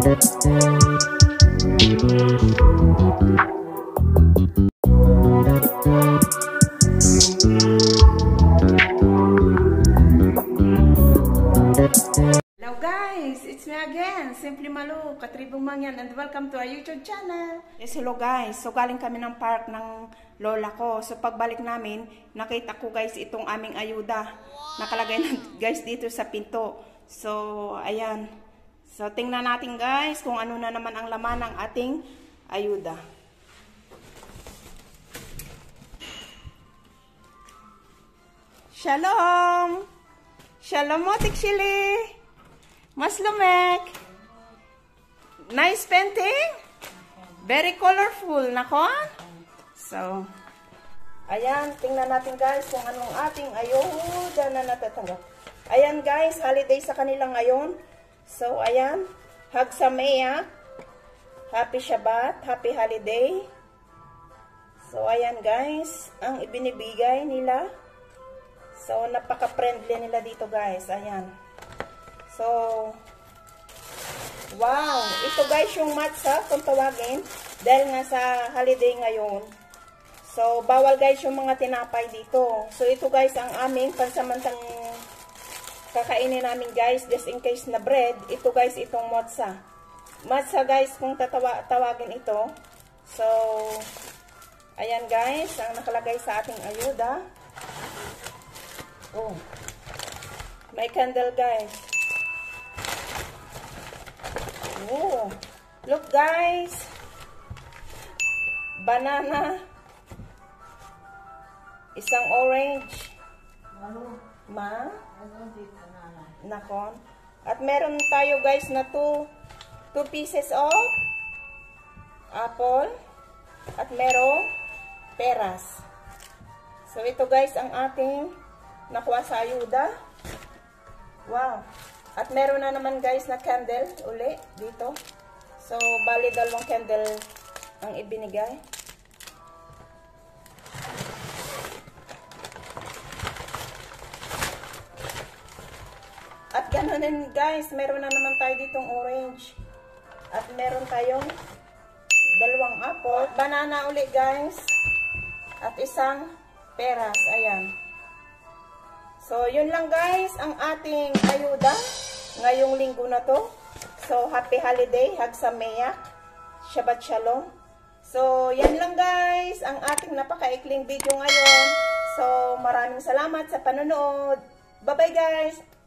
Hello guys! It's me again, Simply Malu, Katribong Mangyan, and welcome to our YouTube channel! Yes, hello guys! So, galing kami ng park ng lola ko. So, pagbalik namin, nakita ko guys itong aming ayuda. Nakalagay na guys dito sa pinto. So, ayan. So, tingnan natin guys kung ano na naman ang laman ng ating ayuda. Shalom! Shalom mo, Tikshili! Mas lumek! Nice painting! Very colorful, nakon? So, ayan, tingnan natin guys kung anong ating ayuda na natatanggap. Ayan guys, holiday sa kanila ngayon. So, ayan, hug sa Maya. Happy Shabbat, happy holiday. So, ayan guys, ang ibinibigay nila. So, napaka-friendly nila dito guys. Ayan. So, wow! Ito guys yung matcha kung tawagin. Dahil nga sa holiday ngayon. So, bawal guys yung mga tinapay dito. So, ito guys ang aming pansamantang kakainin namin guys. Just in case na bread. Ito guys itong matcha. Matcha guys kung tatawa tawagin ito. So, ayan guys ang nakalagay sa ating ayuda. Oh. May candle, guys. Oh. Look, guys. Banana. Isang orange. Ma? Nakon. At meron tayo, guys, na two, two pieces of apple. At meron peras. So, ito, guys, ang ating nakuha sa ayuda. Wow. At meron na naman guys na candle uli dito. So, bali dalawang candle ang ibinigay. Din guys, meron na naman tayo ditong orange. At meron tayong dalawang apple. Banana uli guys. At isang peras. Ayan. So, yun lang guys, ang ating ayuda ngayong linggo na to. So, happy holiday, Hagsamea, Shabbat Shalom. So, yan lang guys, ang ating napakaikling video ngayon. So, maraming salamat sa panonood. Bye-bye guys!